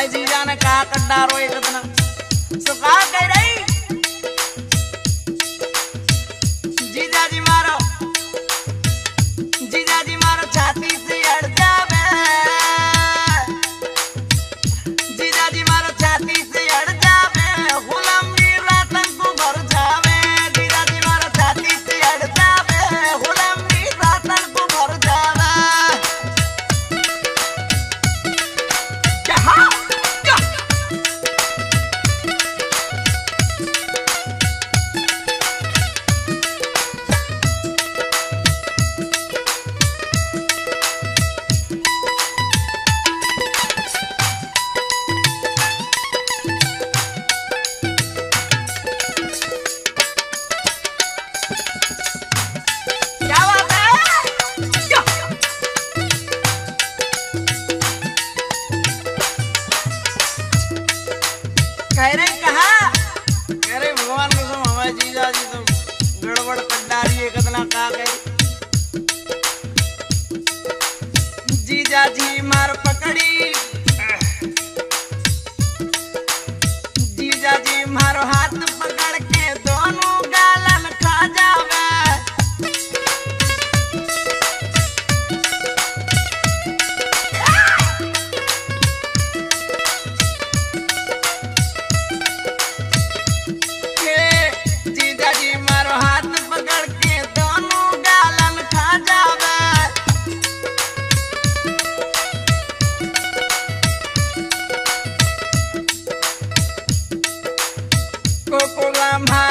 कि हमारे जीजा ने कोकुला मारी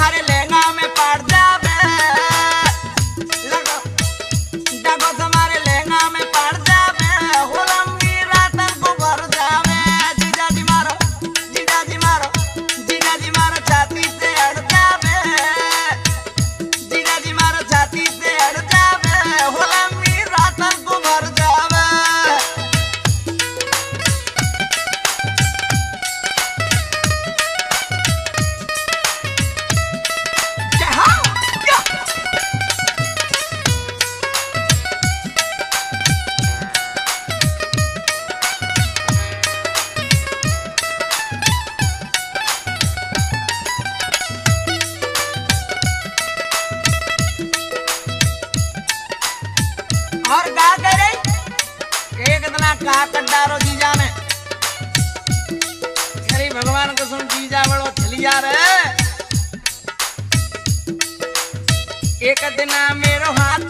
How to live. ना कहा जीजा ने खरी भगवान कसम जीजा बड़ो छलिया रे। एक दिन मेरो हाथ